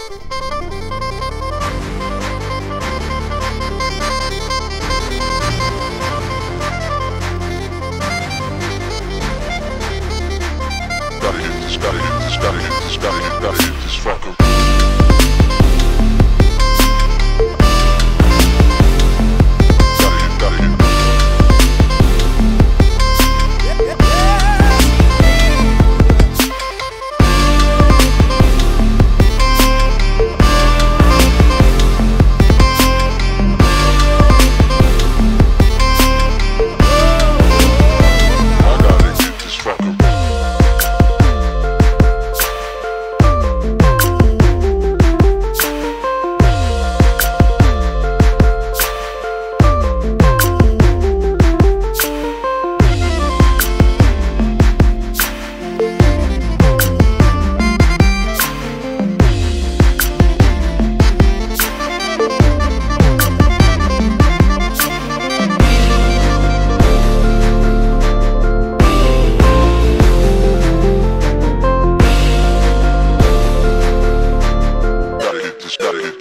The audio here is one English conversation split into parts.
Gotta hit this, gotta this fucker.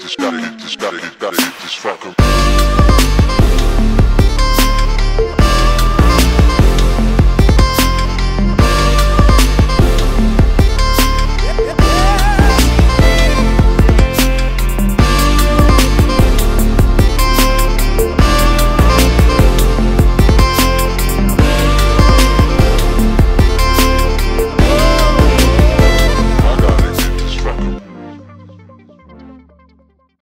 This, gotta hit this, gotta hit gotta hit, this fucker.